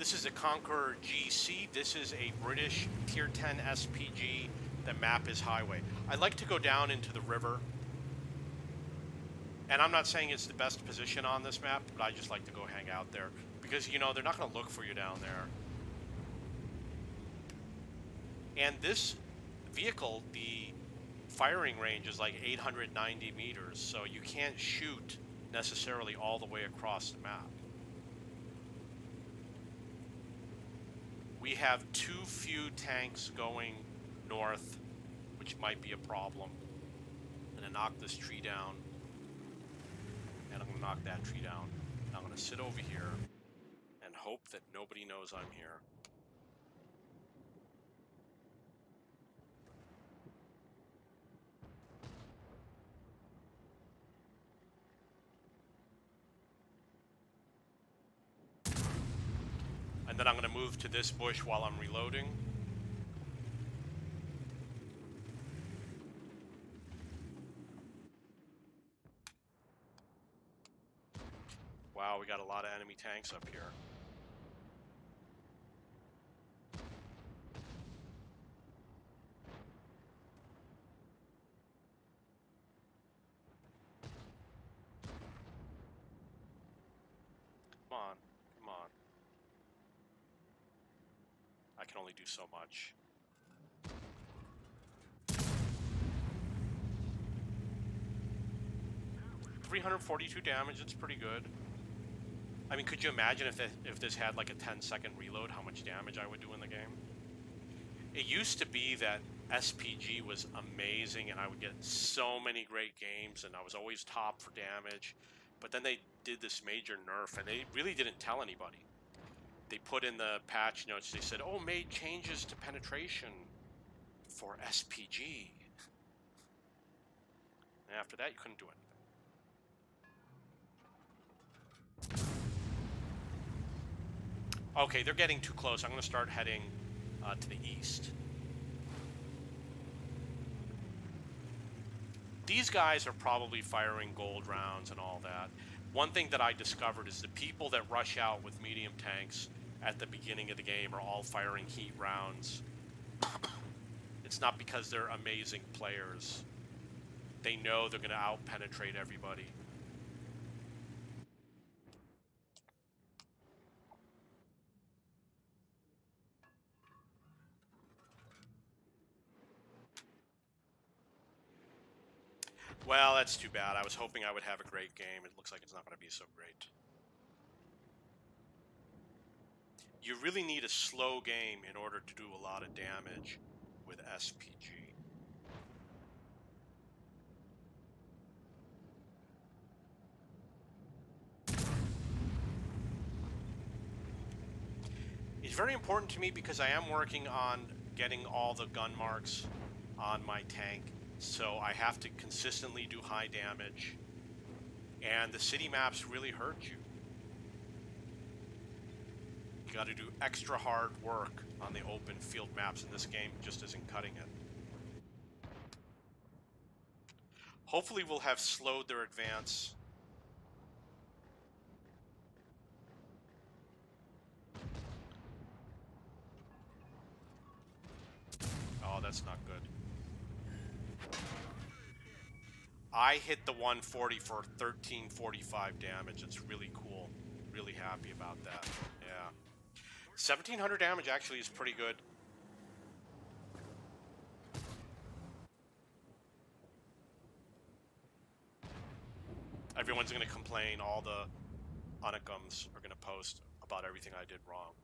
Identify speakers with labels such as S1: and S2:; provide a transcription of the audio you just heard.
S1: This is a Conqueror GC. This is a British Tier 10 SPG. The map is highway. I like to go down into the river. And I'm not saying it's the best position on this map, but I just like to go hang out there. Because, you know, they're not going to look for you down there. And this vehicle, the firing range is like 890 meters, so you can't shoot necessarily all the way across the map. We have too few tanks going north, which might be a problem. I'm gonna knock this tree down. And I'm gonna knock that tree down. I'm gonna sit over here and hope that nobody knows I'm here. Then I'm going to move to this bush while I'm reloading. Wow, we got a lot of enemy tanks up here. Come on, come on. I can only do so much. Three hundred forty-two damage. It's pretty good. I mean, could you imagine if this, if this had like a 10-second reload, how much damage I would do in the game? It used to be that SPG was amazing, and I would get so many great games, and I was always top for damage. But then they did this major nerf, and they really didn't tell anybody they put in the patch notes, they said, oh, made changes to penetration for SPG. And after that, you couldn't do anything. Okay, they're getting too close. I'm going to start heading uh, to the east. These guys are probably firing gold rounds and all that. One thing that I discovered is the people that rush out with medium tanks at the beginning of the game are all firing heat rounds. It's not because they're amazing players. They know they're going to out-penetrate everybody. Well, that's too bad. I was hoping I would have a great game. It looks like it's not going to be so great. You really need a slow game in order to do a lot of damage with SPG. It's very important to me because I am working on getting all the gun marks on my tank so I have to consistently do high damage. And the city maps really hurt you. You got to do extra hard work on the open field maps in this game, just isn't cutting it. Hopefully we'll have slowed their advance. Oh, that's not good. I hit the 140 for 1345 damage. It's really cool. Really happy about that. Yeah. 1700 damage actually is pretty good. Everyone's going to complain. All the Unicums are going to post about everything I did wrong.